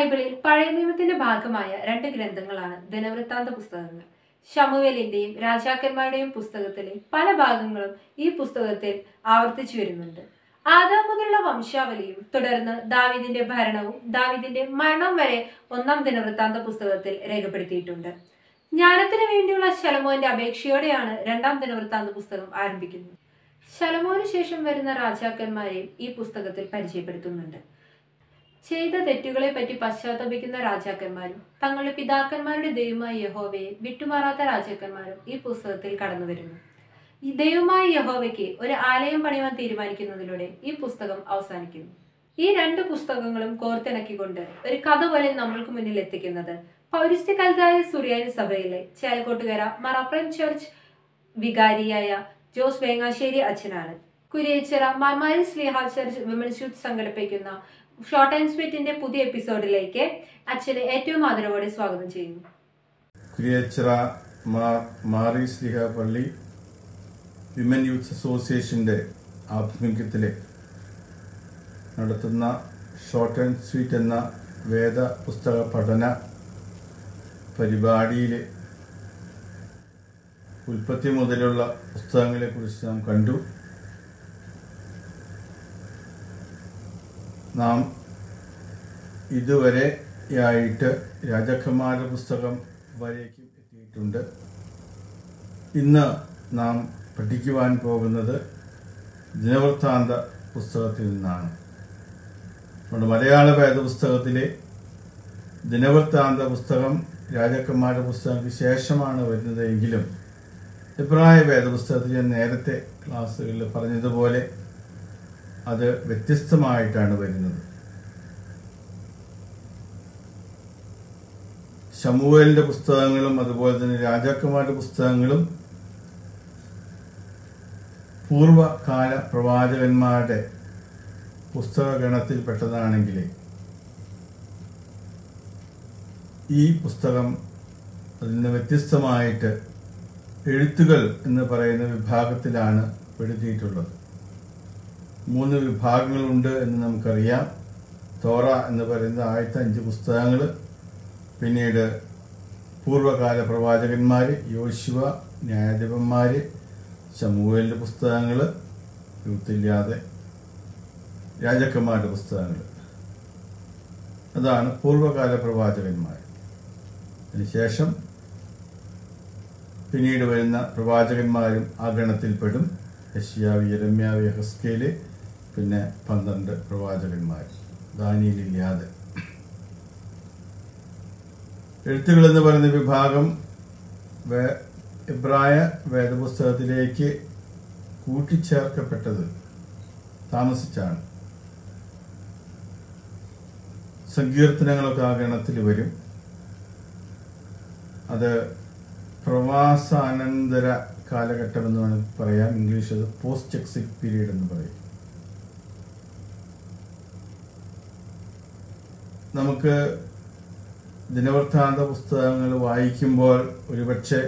ബൈബിളിൽ പഴയ നിയമത്തിന്റെ ഭാഗമായ രണ്ട് ഗ്രന്ഥങ്ങളാണ് ദിനവൃത്താന്ത പുസ്തകങ്ങൾ. ഷമുവേലിന്റെയും രാജാക്കന്മാരുടെയും പുസ്തകത്തിലെ പല ഭാഗങ്ങളും ഈ പുസ്തകത്തിൽ ആവർത്തിച്ചു വരുന്നുണ്ട്. ആദാം മുതലുള്ള വംശാവലിയും തുടർന്ന് ദാവിദിന്റെ ഭരണവും ദാവിദിന്റെ മരണവും വരെ ഒന്നാം ദിനവൃത്താന്ത പുസ്തകത്തിൽ രേഖപ്പെടുത്തിയിട്ടുണ്ട്. ജ്ഞാനത്തിന് വേണ്ടിയുള്ള ശലമോന്റെ അപേക്ഷയോടെയാണ് രണ്ടാം ദിനവൃത്താന്ത പുസ്തകം ആരംഭിക്കുന്നത്. ശലമോന് ശേഷം വരുന്ന രാജാക്കന്മാരെയും ഈ പുസ്തകത്തിൽ പരിചയപ്പെടുത്തുന്നുണ്ട്. ചെയ്ത തെറ്റുകളെ പറ്റി പശ്ചാത്തപിക്കുന്ന രാജാക്കന്മാരും തങ്ങളുടെ പിതാക്കന്മാരുടെ ദൈവമായ യഹോവയെ വിട്ടുമാറാത്ത രാജാക്കന്മാരും ഈ പുസ്തകത്തിൽ കടന്നു വരുന്നു. ഈ ദൈവമായ യഹോവയ്ക്ക് ഒരു ആലയം പണിയാൻ തീരുമാനിക്കുന്നതിലൂടെ ഈ പുസ്തകം അവസാനിക്കുന്നു. ഈ രണ്ട് പുസ്തകങ്ങളും കോർത്തിണക്കിക്കൊണ്ട് ഒരു കഥ പോലെ നമ്മൾക്ക് മുന്നിൽ എത്തിക്കുന്നത് പൗരസ്ത്യകാലത്തായ സുറിയാനി സഭയിലെ ചേലക്കോട്ടുകര മറപ്രം ചർച്ച് വികാരിയായ ജോസ് വേങ്ങാശ്ശേരി അച്ഛനാണ്. Kuriachira Mar Mari Sliha church women's youth സംഘടിപ്പിക്കുന്ന ഷോർട്ട് ആൻഡ് സ്വീറ്റിന്റെ പുതിയ എപ്പിസോഡിലേക്ക് അച്ഛനെ ഏറ്റവും ആദരവോടെ സ്വാഗതം ചെയ്യുന്നു. മാറി സ്ലിഹ പള്ളി വിമൻ യൂത്ത് അസോസിയേഷന്റെ ആഭിമുഖ്യത്തിൽ നടത്തുന്ന ഷോർട്ട് ആൻഡ് സ്വീറ്റ് എന്ന വേദ പുസ്തക പഠന പരിപാടിയിൽ ഉൽപ്പത്തി മുതലുള്ള പുസ്തകങ്ങളെ കുറിച്ച് നാം കണ്ടു. നാം ഇതുവരെയായിട്ട് രാജകുമാര പുസ്തകം വരേക്കും എത്തിയിട്ടുണ്ട്. ഇന്ന് നാം പഠിക്കുവാൻ പോകുന്നത് ദിനവൃത്താന്ത പുസ്തകത്തിൽ നിന്നാണ്. നമ്മുടെ മലയാള വേദപുസ്തകത്തിലെ ദിനവൃത്താന്ത പുസ്തകം രാജകുമാര പുസ്തകത്തിന് ശേഷമാണ് വരുന്നത് എങ്കിലും എബ്രായ വേദപുസ്തകത്തിൽ ഞാൻ നേരത്തെ ക്ലാസ്സുകളിൽ പറഞ്ഞതുപോലെ അത് വ്യത്യസ്തമായിട്ടാണ് വരുന്നത്. ശമുവേലിന്റെ പുസ്തകങ്ങളും അതുപോലെ തന്നെ രാജാക്കന്മാരുടെ പുസ്തകങ്ങളും പൂർവകാല പ്രവാചകന്മാരുടെ പുസ്തകഗണത്തിൽപ്പെട്ടതാണെങ്കിൽ ഈ പുസ്തകം അതിൽ നിന്ന് വ്യത്യസ്തമായിട്ട് എഴുത്തുകൾ എന്ന് പറയുന്ന വിഭാഗത്തിലാണ് പെടുത്തിയിട്ടുള്ളത് മൂന്ന് വിഭാഗങ്ങളുണ്ട് എന്ന് നമുക്കറിയാം. തോറ എന്ന് പറയുന്ന ആദ്യത്തെ അഞ്ച് പുസ്തകങ്ങൾ പിന്നീട് പൂർവകാല പ്രവാചകന്മാർ യോശുവ ന്യായാധിപന്മാർ ശമൂഹലിന്റെ പുസ്തകങ്ങൾ യൂത്തില്ലാതെ രാജാക്കന്മാരുടെ പുസ്തകങ്ങൾ അതാണ് പൂർവകാല പ്രവാചകന്മാർ അതിനുശേഷം പിന്നീട് വരുന്ന പ്രവാചകന്മാരും ആ ഗണത്തിൽപ്പെടും. യഷ്യാവ് യരമ്യാവ് യഹസ്കേൽ പിന്നെ പന്ത്രണ്ട് പ്രവാചകന്മാർ. ദാനിയിലില്ലാതെ എഴുത്തുകൾ എന്ന് പറയുന്ന വിഭാഗം ഇബ്രായ വേദപുസ്തകത്തിലേക്ക് കൂട്ടിച്ചേർക്കപ്പെട്ടത് താമസിച്ചാണ്. സങ്കീർത്തനങ്ങളൊക്കെ ആ ഗണത്തിൽ വരും. അത് പ്രവാസാനന്തര കാലഘട്ടം എന്ന് വേണമെങ്കിൽ പറയാം. ഇംഗ്ലീഷ് പോസ്റ്റ് എക്സിറ്റ് പീരീഡ് എന്ന് പറയും. നമുക്ക് ദിനവൃത്താന്ത പുസ്തകങ്ങൾ വായിക്കുമ്പോൾ ഒരുപക്ഷെ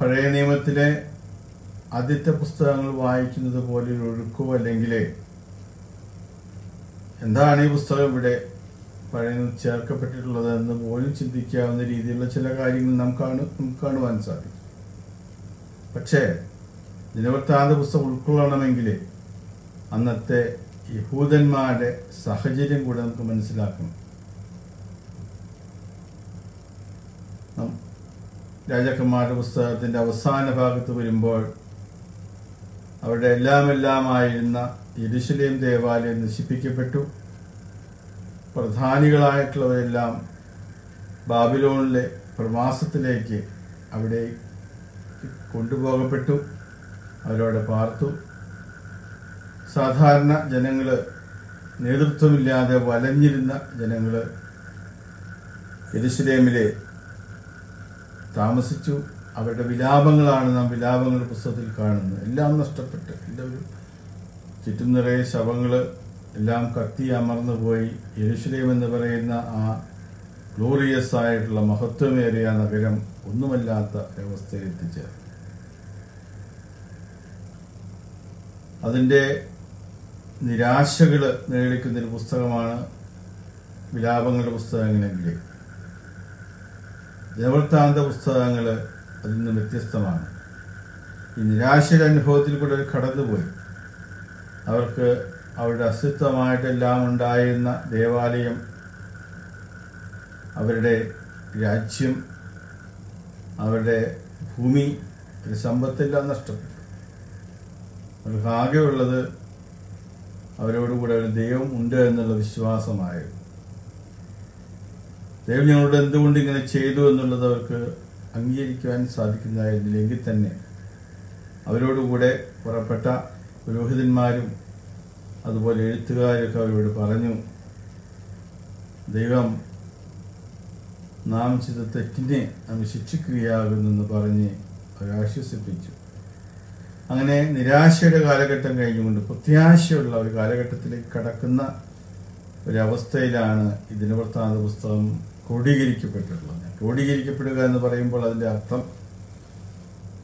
പഴയ നിയമത്തിലെ ആദ്യത്തെ പുസ്തകങ്ങൾ വായിക്കുന്നത് പോലെ ഒഴുക്കോ അല്ലെങ്കിൽ എന്താണ് ഈ പുസ്തകം ഇവിടെ പഴയ ചേർക്കപ്പെട്ടിട്ടുള്ളത് എന്ന് പോലും ചിന്തിക്കാവുന്ന രീതിയിലുള്ള ചില കാര്യങ്ങൾ നാം കാണു നമുക്ക് കാണുവാൻ സാധിക്കും. പക്ഷേ ദിനവൃത്താന്ത പുസ്തകം ഉൾക്കൊള്ളണമെങ്കിൽ അന്നത്തെ യഹൂദന്മാരുടെ സാഹചര്യം കൂടെ നമുക്ക് മനസ്സിലാക്കണം. രാജാക്കന്മാരുടെ പുസ്തകത്തിന്റെ അവസാന ഭാഗത്ത് വരുമ്പോൾ അവരുടെ എല്ലാം എല്ലാമായിരുന്ന യെരുശലേം ദേവാലയം നശിപ്പിക്കപ്പെട്ടു. പ്രധാനികളായിട്ടുള്ളവരെല്ലാം ബാബിലോണിലെ പ്രവാസത്തിലേക്ക് അവിടെ കൊണ്ടുപോകപ്പെട്ടു. അവരവിടെ പാർത്തു. സാധാരണ ജനങ്ങൾ നേതൃത്വമില്ലാതെ വലഞ്ഞിരുന്ന ജനങ്ങൾ എരുസലേമിലെ താമസിച്ചു. അവരുടെ വിലാപങ്ങളാണ് നാം വിലാപങ്ങൾ പുസ്തകത്തിൽ കാണുന്നത്. എല്ലാം നഷ്ടപ്പെട്ട്. എല്ലാവരും ചുറ്റും നിറയെ ശവങ്ങൾ എല്ലാം കത്തി അമർന്നു പോയി യരുഷലേം എന്ന് പറയുന്ന ആ ഗ്ലോറിയസ് ആയിട്ടുള്ള മഹത്വമേറിയ നഗരം ഒന്നുമല്ലാത്ത വ്യവസ്ഥയിൽ എത്തിച്ചേർന്നു അതിന്റെ നിരാശകൾ നേടിക്കുന്ന ഒരു പുസ്തകമാണ് വിലാപങ്ങളുടെ പുസ്തകങ്ങളെങ്കിൽ ദേവൃത്താന്ത പുസ്തകങ്ങൾ അതിൽ നിന്ന് വ്യത്യസ്തമാണ്. ഈ നിരാശയുടെ അനുഭവത്തിൽ കൂടെ അവർ കടന്നുപോയി. അവർക്ക് അവരുടെ അസ്തിത്വമായിട്ടെല്ലാം ഉണ്ടായിരുന്ന ദേവാലയം അവരുടെ രാജ്യം അവരുടെ ഭൂമി സമ്പത്തെല്ലാം നഷ്ടപ്പെട്ടു. അവർക്ക് ആകെയുള്ളത് അവരോടുകൂടെ ഒരു ദൈവം ഉണ്ട് എന്നുള്ള വിശ്വാസമായിരുന്നു. ദൈവം ഞങ്ങളോട് എന്തുകൊണ്ട് ഇങ്ങനെ ചെയ്തു എന്നുള്ളത് അവർക്ക് അംഗീകരിക്കുവാൻ സാധിക്കുന്നതായിരുന്നില്ലെങ്കിൽ തന്നെ അവരോടുകൂടെ പുറപ്പെട്ട പുരോഹിതന്മാരും അതുപോലെ എഴുത്തുകാരൊക്കെ അവരോട് പറഞ്ഞു ദൈവം നാം ചെയ്ത തെറ്റിനെ അങ്ങ് ശിക്ഷിക്കുകയാകുന്നെന്ന് പറഞ്ഞ് അവരെ ആശ്വസിപ്പിച്ചു. അങ്ങനെ നിരാശയുടെ കാലഘട്ടം കഴിഞ്ഞുകൊണ്ട് പ്രത്യാശയുള്ള ഒരു കാലഘട്ടത്തിലേക്ക് കടക്കുന്ന ഒരവസ്ഥയിലാണ് ഇതിന് ദിനവൃത്താന്ത പുസ്തകം ക്രോഡീകരിക്കപ്പെട്ടിട്ടുള്ളത്. ക്രോഡീകരിക്കപ്പെടുക എന്ന് പറയുമ്പോൾ അതിന്റെ അർത്ഥം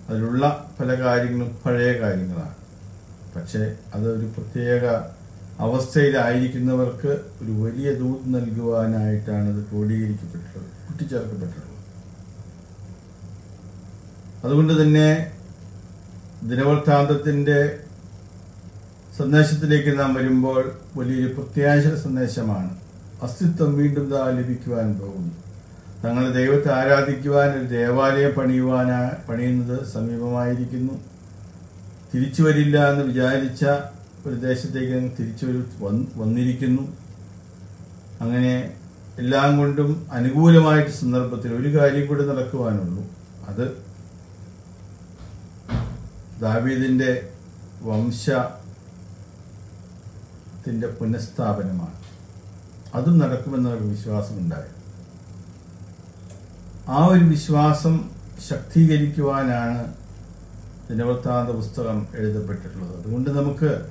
അതിലുള്ള പല കാര്യങ്ങളും പഴയ കാര്യങ്ങളാണ്. പക്ഷേ അതൊരു പ്രത്യേക അവസ്ഥയിലായിരിക്കുന്നവർക്ക് ഒരു വലിയ ദൂത് നൽകുവാനായിട്ടാണ് അത് ക്രോഡീകരിക്കപ്പെട്ടിട്ടുള്ളത് കൂട്ടിച്ചേർക്കപ്പെട്ടിട്ടുള്ളത്. അതുകൊണ്ട് തന്നെ ദിനവൃത്താന്തത്തിന്റെ സന്ദേശത്തിലേക്ക് നാം വരുമ്പോൾ വലിയൊരു പ്രത്യാശ സന്ദേശമാണ്. അസ്തിത്വം വീണ്ടും താ ലഭിക്കുവാൻ പോകുന്നു. തങ്ങളെ ദൈവത്തെ ആരാധിക്കുവാൻ ഒരു ദേവാലയം പണിയുവാനാ പണിയുന്നത് സമീപമായിരിക്കുന്നു. തിരിച്ചു വരില്ല എന്ന് വിചാരിച്ച ഒരു ദേശത്തേക്ക് തിരിച്ചു വന്നിരിക്കുന്നു. അങ്ങനെ എല്ലാം കൊണ്ടും അനുകൂലമായിട്ട് സന്ദർഭത്തിൽ ഒരു കാര്യം കൂടി നടക്കുവാനുള്ളൂ. അത് ദാവീദിന്റെ വംശത്തിന്റെ പുനഃസ്ഥാപനമാണ്. അതും നടക്കുമെന്നൊരു വിശ്വാസമുണ്ടായി. ആ ഒരു വിശ്വാസം ശക്തീകരിക്കുവാനാണ് ദിനവൃത്താന്ത പുസ്തകം എഴുതപ്പെട്ടിട്ടുള്ളത്. അതുകൊണ്ട് നമുക്ക്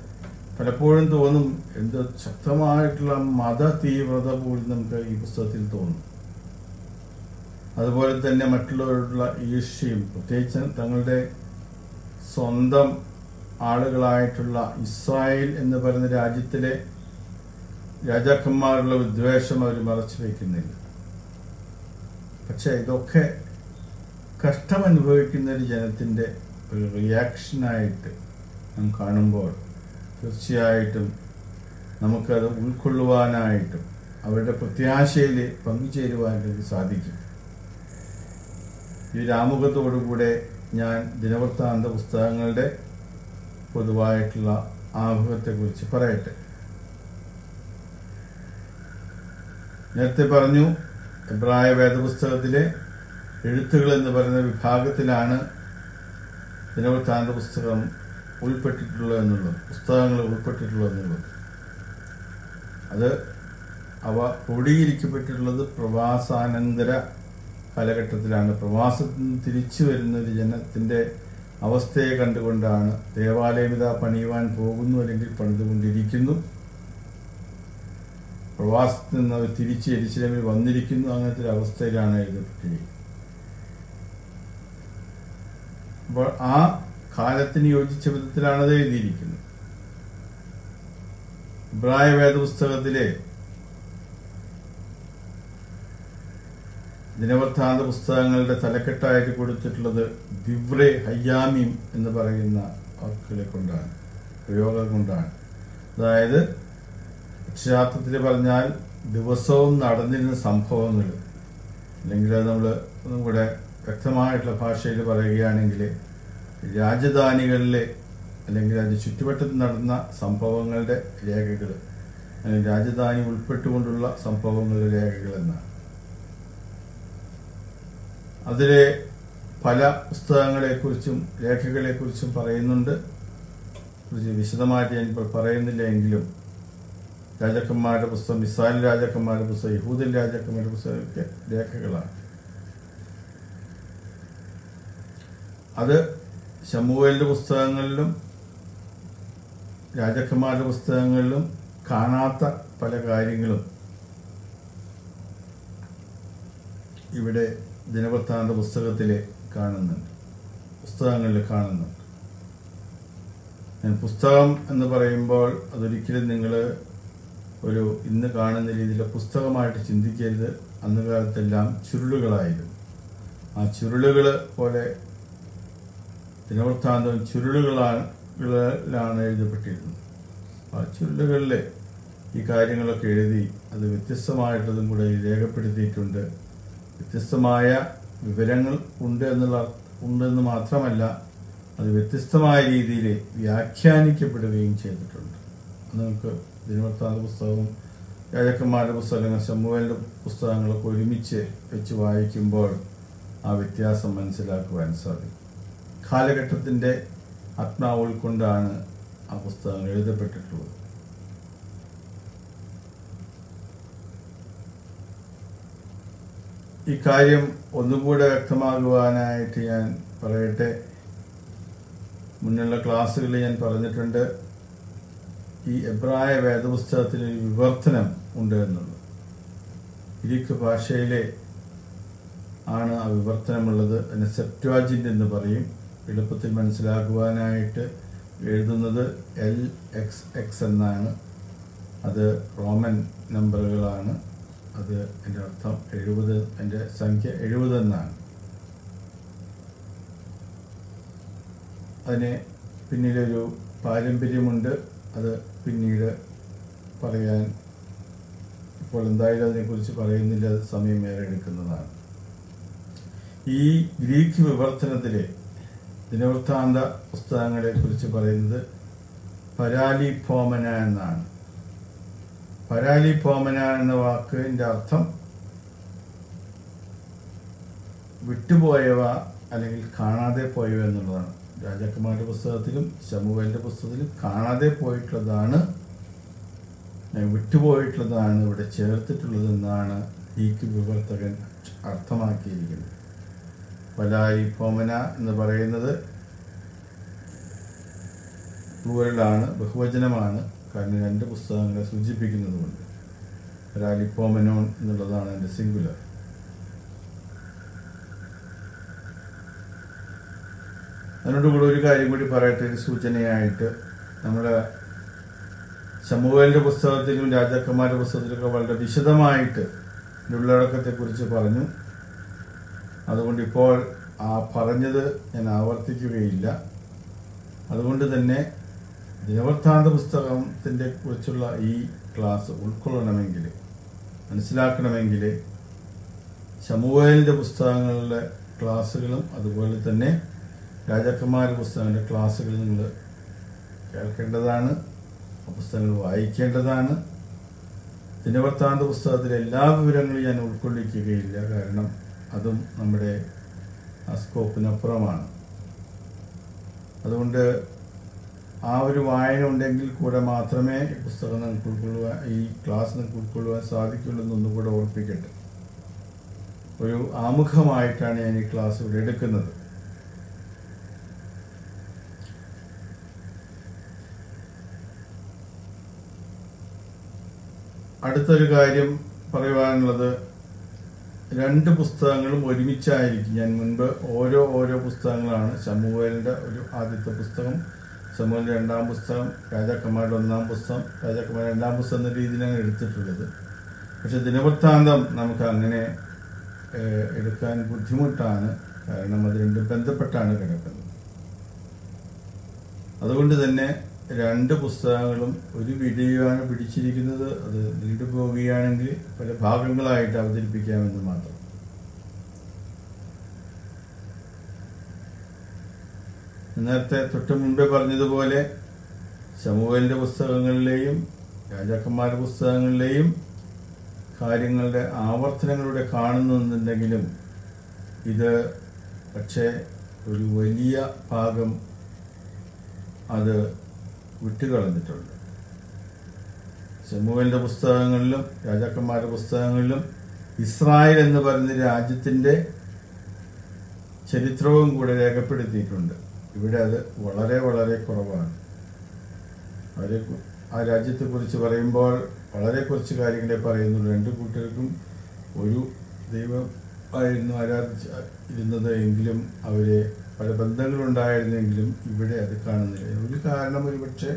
പലപ്പോഴും തോന്നും എന്ത് ശക്തമായിട്ടുള്ള മത തീവ്രത പോലും നമുക്ക് ഈ പുസ്തകത്തിൽ തോന്നും. അതുപോലെ തന്നെ മറ്റുള്ളവരോടുള്ള ഈർഷ്യയും പ്രത്യേകിച്ച് തങ്ങളുടെ സ്വന്തം ആളുകളായിട്ടുള്ള ഇസ്രായേൽ എന്ന് പറയുന്ന രാജ്യത്തിലെ രാജാക്കന്മാരുള്ള വിദ്വേഷം അവർ മറച്ചു വയ്ക്കുന്നില്ല. പക്ഷെ ഇതൊക്കെ കഷ്ടം അനുഭവിക്കുന്ന ഒരു ജനത്തിന്റെ ഒരു റിയാക്ഷനായിട്ട് നാം കാണുമ്പോൾ തീർച്ചയായിട്ടും നമുക്കത് ഉൾക്കൊള്ളുവാനായിട്ടും അവരുടെ പ്രത്യാശയിൽ പങ്കുചേരുവാനായിട്ട് സാധിക്കും. ഈ രാമുഖത്തോടുകൂടെ ഞാൻ ദിനവൃത്താന്ത പുസ്തകങ്ങളുടെ പൊതുവായിട്ടുള്ള ആമുഖത്തെക്കുറിച്ച് പറയട്ടെ. നേരത്തെ പറഞ്ഞു എബ്രായ വേദപുസ്തകത്തിലെ എഴുത്തുകൾ എന്ന് പറയുന്ന വിഭാഗത്തിലാണ് ദിനവൃത്താന്ത പുസ്തകം ഉൾപ്പെട്ടിട്ടുള്ളത് എന്നുള്ളത് പുസ്തകങ്ങൾ ഉൾപ്പെട്ടിട്ടുള്ളത് എന്നുള്ളത്. അത് അവ ക്രോഡീകരിക്കപ്പെട്ടിട്ടുള്ളത് പ്രവാസാനന്തര കാലഘട്ടത്തിലാണ് പ്രവാസത്തിൽ നിന്ന് തിരിച്ചു വരുന്ന ഒരു ജനത്തിന്റെ അവസ്ഥയെ കണ്ടുകൊണ്ടാണ് ദേവാലയം ഇതാ പണിയുവാൻ പോകുന്നു അല്ലെങ്കിൽ പണിതുകൊണ്ടിരിക്കുന്നു. പ്രവാസത്തിൽ നിന്ന് അവർ തിരിച്ച് എരിശിലമിൽ വന്നിരിക്കുന്നു. അങ്ങനത്തെ ഒരു അവസ്ഥയിലാണ് എഴുതപ്പെട്ടിരിക്കുന്നത്. അപ്പോൾ ആ കാലത്തിന് യോജിച്ച വിധത്തിലാണത് എഴുതിയിരിക്കുന്നത്. ഇബ്രായ വേദപുസ്തകത്തിലെ ദിനവൃത്താന്ത പുസ്തകങ്ങളുടെ തലക്കെട്ടായിട്ട് കൊടുത്തിട്ടുള്ളത് ദിവ്രെ ഹയ്യാമിം എന്ന് പറയുന്ന വാക്കുകളെ കൊണ്ടാണ് പ്രയോഗം കൊണ്ടാണ്. അതായത് അക്ഷരാർത്ഥത്തിൽ പറഞ്ഞാൽ ദിവസവും നടന്നിരുന്ന സംഭവങ്ങൾ അല്ലെങ്കിൽ അത് നമ്മൾ ഒന്നും കൂടെ വ്യക്തമായിട്ടുള്ള ഭാഷയിൽ പറയുകയാണെങ്കിൽ രാജധാനികളിലെ അല്ലെങ്കിൽ അതിന് ചുറ്റുവട്ടത്ത് നടന്ന സംഭവങ്ങളുടെ രേഖകൾ അല്ലെങ്കിൽ രാജധാനി ഉൾപ്പെട്ടുകൊണ്ടുള്ള സംഭവങ്ങളുടെ രേഖകൾ എന്നാണ് അതിലെ പല പുസ്തകങ്ങളെക്കുറിച്ചും രേഖകളെക്കുറിച്ചും പറയുന്നുണ്ട്. കുറിച്ച് വിശദമായിട്ട് ഞാനിപ്പോൾ പറയുന്നില്ല എങ്കിലും രാജാക്കന്മാരുടെ പുസ്തകം ഇസ്രായേൽ രാജാക്കന്മാരുടെ പുസ്തകം യഹൂദൻ രാജാക്കന്മാരുടെ പുസ്തകമൊക്കെ രേഖകളാണ് അത് ശമുവേലിന്റെ പുസ്തകങ്ങളിലും രാജാക്കന്മാരുടെ പുസ്തകങ്ങളിലും കാണാത്ത പല കാര്യങ്ങളും ഇവിടെ ദിനവൃത്താന്ത പുസ്തകത്തിൽ കാണുന്നുണ്ട്. പുസ്തകങ്ങളിൽ കാണുന്നുണ്ട്. ഞാൻ പുസ്തകം എന്ന് പറയുമ്പോൾ അതൊരിക്കലും നിങ്ങൾ ഒരു ഇന്ന് കാണുന്ന രീതിയിലെ പുസ്തകമായിട്ട് ചിന്തിക്കരുത്. അന്ന് കാലത്തെല്ലാം ചുരുളുകളായിരുന്നു. ആ ചുരുളുകൾ പോലെ ദിനവൃത്താന്തം ചുരുളുകളാണ് എഴുതപ്പെട്ടിരുന്നത്. ആ ചുരുളുകളിൽ ഈ കാര്യങ്ങളൊക്കെ എഴുതി അത് വ്യത്യസ്തമായിട്ടുള്ളതും കൂടെ രേഖപ്പെടുത്തിയിട്ടുണ്ട്. വ്യത്യസ്തമായ വിവരങ്ങൾ ഉണ്ട് എന്നുള്ള ഉണ്ടെന്ന് മാത്രമല്ല അത് വ്യത്യസ്തമായ രീതിയിൽ വ്യാഖ്യാനിക്കപ്പെടുകയും ചെയ്തിട്ടുണ്ട്. നമുക്ക് ദിനവൃത്താന്ത പുസ്തകവും രാജാക്കന്മാരുടെ പുസ്തകങ്ങൾ ശമ്പുവേലിന്റെ പുസ്തകങ്ങളൊക്കെ ഒരുമിച്ച് വെച്ച് വായിക്കുമ്പോൾ ആ വ്യത്യാസം മനസ്സിലാക്കുവാൻ സാധിക്കും. കാലഘട്ടത്തിന്റെ ആത്മാവ് ഉൾക്കൊണ്ടാണ് ആ പുസ്തകങ്ങൾ എഴുതപ്പെട്ടിട്ടുള്ളത്. ഈ കാര്യം ഒന്നുകൂടെ വ്യക്തമാകുവാനായിട്ട് ഞാൻ പറയട്ടെ. മുന്നുള്ള ക്ലാസ്സുകളിൽ ഞാൻ പറഞ്ഞിട്ടുണ്ട് ഈ എബ്രായ വേദപുസ്തകത്തിന് ഒരു വിവർത്തനം ഉണ്ട് എന്നുള്ളത്. ഗ്രീക്ക് ഭാഷയിലെ ആണ് ആ വിവർത്തനമുള്ളത്. അതിന് സെപ്റ്റ്വാജിന്റ് എന്ന് പറയും. എളുപ്പത്തിൽ മനസ്സിലാക്കുവാനായിട്ട് എഴുതുന്നത് എൽ എക്സ് എക്സ് എന്നാണ്. അത് റോമൻ നമ്പറുകളാണ്. അത് എന്റെ അർത്ഥം എഴുപത് എന്റെ സംഖ്യ എഴുപത് എന്നാണ്. അതിന് പിന്നിലൊരു പാരമ്പര്യമുണ്ട്. അത് പിന്നീട് പറയാൻ ഇപ്പോൾ എന്തായാലും അതിനെക്കുറിച്ച് പറയുന്നില്ല. സമയം ഏറെ എടുക്കുന്നതാണ് ഈ ഗ്രീക്ക് വിവർത്തനത്തിലെ ദിനവൃത്താന്ത പുസ്തകങ്ങളെ കുറിച്ച് പറയുന്നത് പരാലിഫോമന എന്നാണ്. പരാലി ഫോമന എന്ന വാക്കിന്റെ അർത്ഥം വിട്ടുപോയവ അല്ലെങ്കിൽ കാണാതെ പോയവ എന്നുള്ളതാണ്. രാജാക്കന്മാരുടെ പുസ്തകത്തിലും ശമുവേലിന്റെ പുസ്തകത്തിലും കാണാതെ പോയിട്ടുള്ളതാണ് വിട്ടുപോയിട്ടുള്ളതാണ് ഇവിടെ ചേർത്തിട്ടുള്ളതെന്നാണ് ഈ വിവർത്തകൻ അർത്ഥമാക്കിയിരിക്കുന്നത്. പലായി പോമന എന്ന് പറയുന്നത് പ്ലൂരലാണ് ബഹുവചനമാണ്. കാരണം രണ്ട് പുസ്തകങ്ങളെ സൂചിപ്പിക്കുന്നതുകൊണ്ട്. പലാലി ഫോമനോൺ എന്നുള്ളതാണ് എന്റെ സിംഗുലർ. അതിനോട് കൂടെ ഒരു കാര്യം കൂടി പറയട്ടെ ഒരു സൂചനയായിട്ട്. നമ്മുടെ ശമുവേലിന്റെ പുസ്തകത്തിലും രാജാക്കന്മാരുടെ പുസ്തകത്തിലൊക്കെ വളരെ വിശദമായിട്ട് ഉള്ളടക്കത്തെക്കുറിച്ച് പറഞ്ഞു. അതുകൊണ്ട് ഇപ്പോൾ ആ പറഞ്ഞത് ഞാൻ ആവർത്തിക്കുകയില്ല. അതുകൊണ്ട് തന്നെ ദിനവൃത്താന്ത പുസ്തകത്തിന്റെ കുറിച്ചുള്ള ഈ ക്ലാസ് ഉൾക്കൊള്ളണമെങ്കിൽ മനസ്സിലാക്കണമെങ്കിൽ ശമുവേലിന്റെ പുസ്തകങ്ങളിലെ ക്ലാസ്സുകളും അതുപോലെ തന്നെ രാജാക്കന്മാരുടെ പുസ്തകങ്ങളുടെ ക്ലാസ്സുകൾ നിങ്ങൾ കേൾക്കേണ്ടതാണ് പുസ്തകങ്ങൾ വായിക്കേണ്ടതാണ്. ദിനവൃത്താന്ത പുസ്തകത്തിലെ എല്ലാ വിവരങ്ങളും ഞാൻ ഉൾക്കൊള്ളിക്കുകയില്ല കാരണം അതും നമ്മുടെ ആ സ്കോപ്പിനപ്പുറമാണ് അതുകൊണ്ട് ആ ഒരു വായന ഉണ്ടെങ്കിൽ കൂടെ മാത്രമേ ഈ പുസ്തകം നിങ്ങൾക്ക് ഉൾക്കൊള്ളുവാൻ ഈ ക്ലാസ് നിങ്ങൾക്ക് ഉൾക്കൊള്ളുവാൻ സാധിക്കുള്ളൂ എന്നൊന്നും കൂടെ ഓർപ്പിക്കട്ടെ. ഒരു ആമുഖമായിട്ടാണ് ഞാൻ ഈ ക്ലാസ് ഇവിടെ എടുക്കുന്നത്. അടുത്തൊരു കാര്യം പറയുവാനുള്ളത് രണ്ട് പുസ്തകങ്ങളും ഒരുമിച്ചായിരിക്കും. ഞാൻ മുൻപ് ഓരോ ഓരോ പുസ്തകങ്ങളാണ് ശമുവേലിന്റെ ഒരു ആദ്യത്തെ പുസ്തകം ശമുവേലിന്റെ രണ്ടാം പുസ്തകം രാജാക്കന്മാരുടെ ഒന്നാം പുസ്തകം രാജാക്കന്മാരുടെ രണ്ടാം പുസ്തകം എന്ന രീതിയിലാണ് എടുത്തിട്ടുള്ളത്. പക്ഷെ ദിനവൃത്താന്തം നമുക്ക് അങ്ങനെ എടുക്കാൻ ബുദ്ധിമുട്ടാണ്. കാരണം അത് രണ്ടും ബന്ധപ്പെട്ടാണ് കിടക്കുന്നത്. അതുകൊണ്ട് തന്നെ രണ്ട് പുസ്തകങ്ങളും ഒരു വീഡിയോയാണ് പിടിച്ചിരിക്കുന്നത്. അത് നീണ്ടുപോവുകയാണെങ്കിൽ പല ഭാഗങ്ങളായിട്ട് അവതരിപ്പിക്കാമെന്ന് മാത്രം. നേരത്തെ തൊട്ട് മുൻപേ പറഞ്ഞതുപോലെ ശമുവേലിന്റെ പുസ്തകങ്ങളിലെയും രാജാക്കന്മാരുടെ പുസ്തകങ്ങളിലെയും കാര്യങ്ങളുടെ ആവർത്തനങ്ങളിലൂടെ കാണുന്നുണ്ടെങ്കിലും ഇത് പക്ഷേ ഒരു വലിയ ഭാഗം അത് വിട്ടുകളഞ്ഞിട്ടുണ്ട്. ശമുവേലിന്റെ പുസ്തകങ്ങളിലും രാജാക്കന്മാരുടെ പുസ്തകങ്ങളിലും ഇസ്രായേൽ എന്ന് പറയുന്ന രാജ്യത്തിന്റെ ചരിത്രവും കൂടെ രേഖപ്പെടുത്തിയിട്ടുണ്ട്. ഇവിടെ അത് വളരെ വളരെ കുറവാണ്. അവരെ ആ രാജ്യത്തെക്കുറിച്ച് പറയുമ്പോൾ വളരെ കുറച്ച് കാര്യങ്ങളെ പറയുന്നുള്ളൂ. രണ്ട് കൂട്ടർക്കും ഒരു ദൈവം ആയിരുന്നു ആരാധിച്ച ഇരുന്നത് എങ്കിലും അവരെ പല ബന്ധങ്ങളുണ്ടായിരുന്നെങ്കിലും ഇവിടെ അത് കാണുന്നില്ല. ഒരു കാരണം ഒരുപക്ഷെ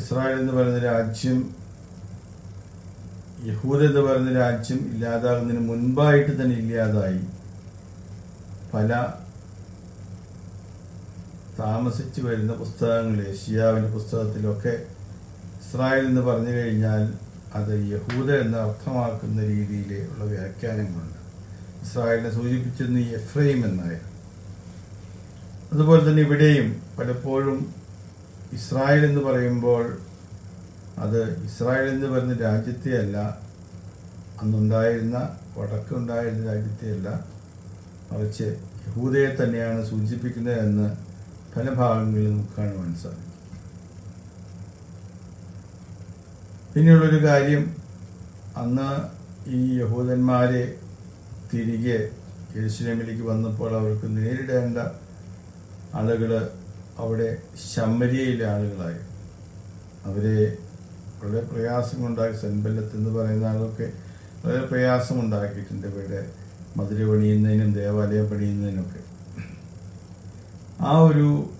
ഇസ്രായേൽ എന്ന് പറയുന്ന രാജ്യം യഹൂദ എന്ന് പറയുന്ന രാജ്യം ഇല്ലാതാകുന്നതിന് മുൻപായിട്ട് തന്നെ ഇല്ലാതായി. പല താമസിച്ചു വരുന്ന പുസ്തകങ്ങൾ ഏഷ്യാവിന്റെ പുസ്തകത്തിലൊക്കെ ഇസ്രായേൽ എന്ന് പറഞ്ഞു കഴിഞ്ഞാൽ അത് യഹൂദ എന്ന് അർത്ഥമാക്കുന്ന രീതിയിലുള്ള വ്യാഖ്യാനങ്ങളുണ്ട്. ഇസ്രായേലിനെ സൂചിപ്പിച്ചിരുന്ന എഫ്രൈം എന്നായിരുന്നു. അതുപോലെ തന്നെ ഇവിടെയും പലപ്പോഴും ഇസ്രായേൽ എന്ന് പറയുമ്പോൾ അത് ഇസ്രായേൽ എന്ന് പറയുന്ന രാജ്യത്തെയല്ല അന്നുണ്ടായിരുന്ന വടക്കുണ്ടായിരുന്ന രാജ്യത്തെ അല്ല മറിച്ച് യഹൂദയെ തന്നെയാണ് സൂചിപ്പിക്കുന്നത് എന്ന് പല ഭാഗങ്ങളിലും നമുക്ക് കാണുവാൻ സാധിക്കും പിന്നെയുള്ളൊരു കാര്യം അന്ന് ഈ യഹൂദന്മാരെ തിരികെ യെരുശലേമിലേക്ക് വന്നപ്പോൾ അവർക്ക് നേരിടേണ്ട ആളുകൾ അവിടെ ശമരിയയിലെ ആളുകളായി. അവരെ വളരെ പ്രയാസമുണ്ടാക്കി സെൻബല്ലത്ത് എന്ന് പറയുന്ന ആളൊക്കെ വളരെ പ്രയാസമുണ്ടാക്കിയിട്ടുണ്ട്. ഇവിടെ മധുര പണിയുന്നതിനും ദേവാലയം പണിയുന്നതിനൊക്കെ. ആ ഒരു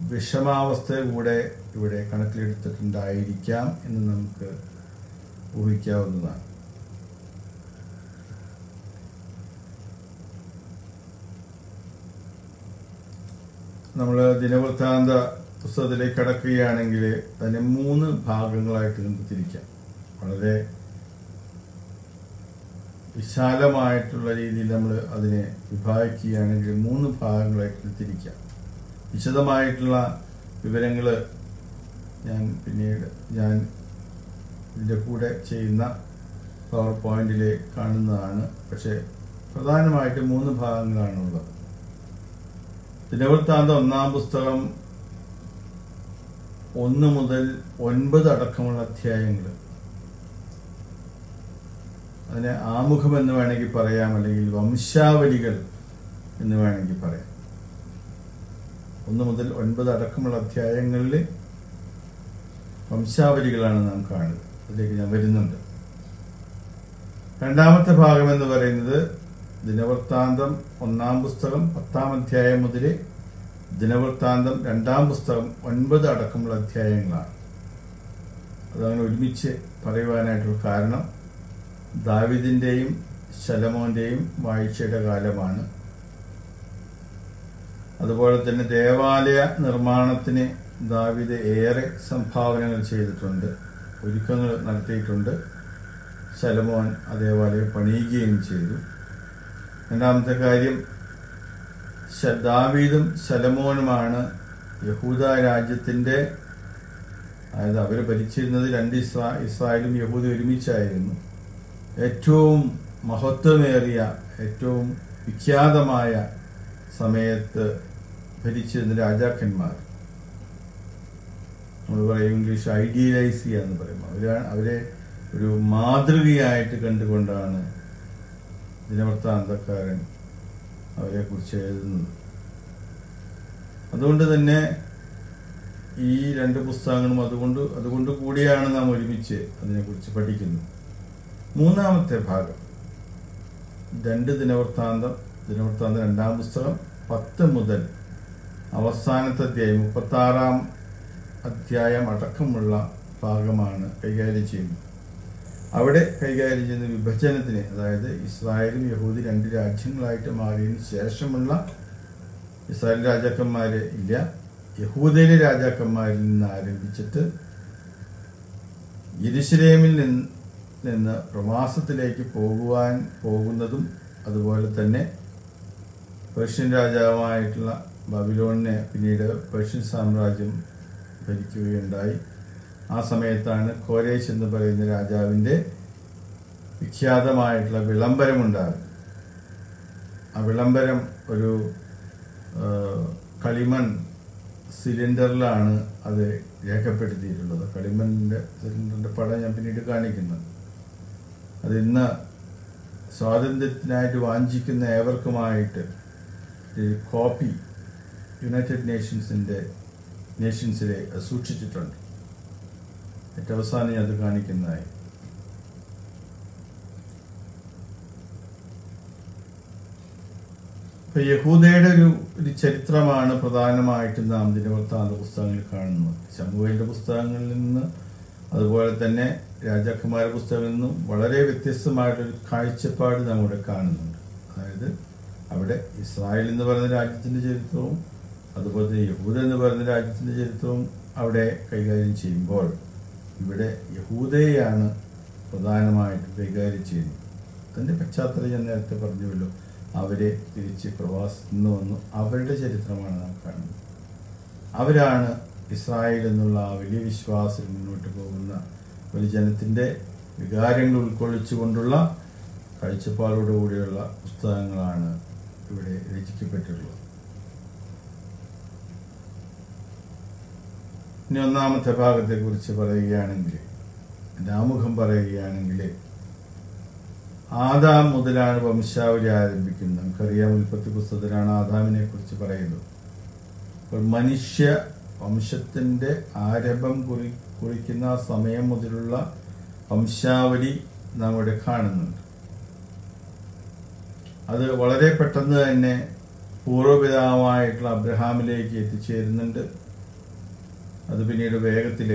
വിഷമാവസ്ഥ കൂടെ ഇവിടെ കണക്കിലെടുത്തിട്ടുണ്ടായിരിക്കാം എന്ന് നമുക്ക് ഊഹിക്കാവുന്നതാണ്. നമ്മൾ ദിനവൃത്താന്ത പുസ്തകത്തിലേക്ക് കടക്കുകയാണെങ്കിൽ തന്നെ മൂന്ന് ഭാഗങ്ങളായിട്ട് നമുക്ക് തിരിക്കാം. വളരെ വിശാലമായിട്ടുള്ള രീതിയിൽ നമ്മൾ അതിനെ വിഭാഗിക്കുകയാണെങ്കിൽ മൂന്ന് ഭാഗങ്ങളായിട്ട് തിരിക്കാം വിശദമായിട്ടുള്ള വിവരങ്ങൾ ഞാൻ പിന്നീട് ഞാൻ ഇതിന്റെ കൂടെ ചെയ്യുന്ന പവർ പോയിന്റിൽ കാണുന്നതാണ്. പക്ഷേ പ്രധാനമായിട്ട് മൂന്ന് ഭാഗങ്ങളാണുള്ളത്. ദിനവൃത്താന്ത ഒന്നാം പുസ്തകം ഒന്ന് മുതൽ ഒൻപത് അടക്കമുള്ള അധ്യായങ്ങൾ. അതിനെ ആമുഖം എന്ന് വേണമെങ്കിൽ പറയാം അല്ലെങ്കിൽ വംശാവലികൾ എന്ന് വേണമെങ്കിൽ പറയാം. ഒന്ന് മുതൽ ഒൻപത് അടക്കമുള്ള അധ്യായങ്ങളിൽ വംശാവലികളാണ് നാം കാണുന്നത്. അതിലേക്ക് ഞാൻ വരുന്നുണ്ട്. രണ്ടാമത്തെ ഭാഗം എന്ന് പറയുന്നത് ദിനവൃത്താന്തം ഒന്നാം പുസ്തകം പത്താം അധ്യായം മുതൽ ദിനവൃത്താന്തം രണ്ടാം പുസ്തകം ഒൻപത് അടക്കമുള്ള അധ്യായങ്ങളാണ്. അതങ്ങനെ ഒരുമിച്ച് പറയുവാനായിട്ടുള്ള കാരണം. ദാവിദിന്റെയും ശലമോന്റെയും വാഴ്ചയുടെ കാലമാണ്. അതുപോലെ തന്നെ ദേവാലയ നിർമ്മാണത്തിന് ദാവിദ് ഏറെ സംഭാവനകൾ ചെയ്തിട്ടുണ്ട്. ഒരുക്കങ്ങൾ നടത്തിയിട്ടുണ്ട്. ശലമോൻ ആ ദേവാലയം പണിയുകയും ചെയ്തു. രണ്ടാമത്തെ കാര്യം ദാവീദും ശലമോനുമാണ് യഹൂദ രാജ്യത്തിന്റെ അതായത് അവർ ഭരിച്ചിരുന്നത് രണ്ട് ഇസ്രാ ഇസ്രായേലും യഹൂദ ഒരുമിച്ചായിരുന്നു. ഏറ്റവും മഹത്വമേറിയ ഏറ്റവും വിഖ്യാതമായ സമയത്ത് ഭരിച്ചിരുന്ന രാജാക്കന്മാർ. നമ്മൾ പറയും ഇംഗ്ലീഷ് ഐഡിയലൈസ് ചെയ്യുക എന്ന് പറയും. അവരാണ് അവരെ ഒരു മാതൃകയായിട്ട് കണ്ടുകൊണ്ടാണ് ദിനവൃത്താന്തക്കാരൻ അവരെ കുറിച്ച് എഴുതുന്നത്. അതുകൊണ്ട് തന്നെ ഈ രണ്ട് പുസ്തകങ്ങളും അതുകൊണ്ട് അതുകൊണ്ട് കൂടിയാണ് നാം ഒരുമിച്ച് അതിനെക്കുറിച്ച് പഠിക്കുന്നത്. മൂന്നാമത്തെ ഭാഗം. രണ്ട് ദിനവൃത്താന്തം ദിനവൃത്താന്തം രണ്ടാം പുസ്തകം പത്ത് മുതൽ അവസാനത്തെ അധ്യായം മുപ്പത്തി ആറാം അധ്യായം അടക്കമുള്ള ഭാഗമാണ് കൈകാര്യം ചെയ്യുന്നത്. അവിടെ കൈകാര്യം ചെയ്യുന്ന വിഭജനത്തിന് അതായത് ഇസ്രായേലും യഹൂദി രണ്ട് രാജ്യങ്ങളായിട്ട് മാറിയതിന് ശേഷമുള്ള ഇസ്രായേൽ രാജാക്കന്മാർ ഇല്ല യഹൂദയിലെ രാജാക്കന്മാരിൽ നിന്ന് ആരംഭിച്ചിട്ട് യെരുശലേമിൽ നിന്ന് നിന്ന് പ്രവാസത്തിലേക്ക് പോകുവാൻ പോകുന്നതും അതുപോലെ തന്നെ പേർഷ്യൻ രാജാവായിട്ടുള്ള ബബിലോണിനെ പിന്നീട് പേർഷ്യൻ സാമ്രാജ്യം ഭരിക്കുകയുണ്ടായി. ആ സമയത്താണ് കോരേശ് എന്ന് പറയുന്ന രാജാവിന്റെ വിഖ്യാതമായിട്ടുള്ള വിളംബരമുണ്ടാകും ആ വിളംബരം ഒരു കളിമൺ സിലിണ്ടറിലാണ് അത് രേഖപ്പെടുത്തിയിട്ടുള്ളത്. കളിമണ്ണിന്റെ സിലിണ്ടറിന്റെ പടം ഞാൻ പിന്നീട് കാണിക്കുന്നത് അത് ഇന്ന് സ്വാതന്ത്ര്യത്തിനായിട്ട് വാഞ്ചിക്കുന്ന ഏവർക്കുമായിട്ട് കോപ്പി യുണൈറ്റഡ് നേഷൻസിന്റെ നേഷൻസിലെ സൂക്ഷിച്ചിട്ടുണ്ട്. ഏറ്റവും അവസാനം അത് കാണിക്കുന്നതായി. ഇപ്പൊ യഹൂദയുടെ ഒരു ഒരു ചരിത്രമാണ് പ്രധാനമായിട്ടും നാം ദിനവൃത്താന്ത പുസ്തകങ്ങളിൽ കാണുന്നത്. ശമുവേലിന്റെ പുസ്തകങ്ങളിൽ നിന്ന് അതുപോലെ തന്നെ രാജാക്കന്മാരുടെ പുസ്തകത്തിൽ നിന്നും വളരെ വ്യത്യസ്തമായിട്ടൊരു കാഴ്ചപ്പാട് നാം ഇവിടെ കാണുന്നുണ്ട്. അതായത് അവിടെ ഇസ്രായേൽ എന്ന് പറയുന്ന രാജ്യത്തിന്റെ ചരിത്രവും അതുപോലെ തന്നെ യഹൂദ എന്ന് പറയുന്ന രാജ്യത്തിന്റെ ചരിത്രവും അവിടെ കൈകാര്യം ചെയ്യുമ്പോൾ ഇവിടെ യഹൂദയെയാണ് പ്രധാനമായിട്ടും കൈകാര്യം ചെയ്യുന്നത്. അതിന്റെ പശ്ചാത്തലം ഞാൻ നേരത്തെ പറഞ്ഞുവല്ലോ. അവരെ തിരിച്ച് പ്രവാസത്തിൽ നിന്ന് വന്നു. അവരുടെ ചരിത്രമാണ് നാം കാണുന്നത്. അവരാണ് ഇസ്രായേൽ എന്നുള്ള വലിയ വിശ്വാസത്തിൽ മുന്നോട്ട് പോകുന്ന ഒരു ജനത്തിന്റെ വികാരങ്ങൾ ഉൾക്കൊള്ളിച്ചുകൊണ്ടുള്ള കാഴ്ചപ്പാടോടുകൂടിയുള്ള പുസ്തകങ്ങളാണ് ഇവിടെ രചിക്കപ്പെട്ടിട്ടുള്ളത്. ഇനി ഒന്നാമത്തെ ഭാഗത്തെക്കുറിച്ച് പറയുകയാണെങ്കിൽ രാമുഖം പറയുകയാണെങ്കിൽ ആദാം മുതലാണ് വംശാവലി ആരംഭിക്കുന്നത്. നമുക്കറിയാം ഉൽപ്പത്തി പുസ്തകത്തിലാണ് ആദാമിനെ കുറിച്ച് പറയുന്നത്. അപ്പോൾ മനുഷ്യ വംശത്തിന്റെ ആരംഭം കുറി കുറിക്കുന്ന ആ സമയം മുതലുള്ള വംശാവലി നാം ഇവിടെ കാണുന്നുണ്ട്. അത് വളരെ പെട്ടെന്ന് തന്നെ പൂർവപിതാവായിട്ടുള്ള അബ്രഹാമിലേക്ക് എത്തിച്ചേരുന്നുണ്ട്. അത് പിന്നീട് വേഗത്തിൽ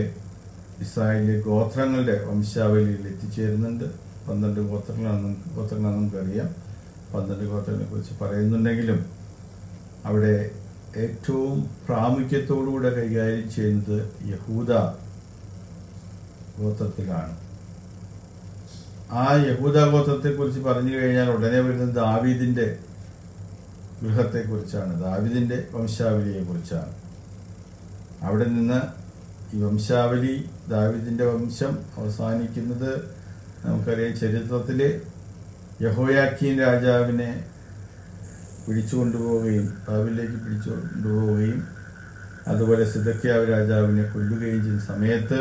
ഇസ്രായേലിലെ ഗോത്രങ്ങളുടെ വംശാവലിയിൽ എത്തിച്ചേരുന്നുണ്ട്. പന്ത്രണ്ട് ഗോത്രങ്ങളാണ് നമുക്ക് ഗോത്രങ്ങളാണ് നമുക്കറിയാം. പന്ത്രണ്ട് ഗോത്രങ്ങളെ കുറിച്ച് പറയുന്നുണ്ടെങ്കിലും അവിടെ ഏറ്റവും പ്രാമുഖ്യത്തോടുകൂടെ കൈകാര്യം ചെയ്യുന്നത് യഹൂദ ഗോത്രത്തിലാണ്. ആ യഹൂദ ഗോത്രത്തെ കുറിച്ച് പറഞ്ഞു കഴിഞ്ഞാൽ ഉടനെ വരുന്നത് ദാവീദിന്റെ ഗൃഹത്തെ കുറിച്ചാണ് ദാവീദിന്റെ വംശാവലിയെ കുറിച്ചാണ് അവിടെ നിന്ന് ഈ വംശാവലി ദാവീദിന്റെ വംശം അവസാനിക്കുന്നത് നമുക്കറിയാം ചരിത്രത്തിൽ യഹോയാക്കീൻ രാജാവിനെ പിടിച്ചു കൊണ്ടുപോവുകയും ബാബിലേക്ക് പിടിച്ചുകൊണ്ടുപോവുകയും അതുപോലെ സിദക്കിയാവ് രാജാവിനെ കൊല്ലുകയും ചെയ്ത സമയത്ത്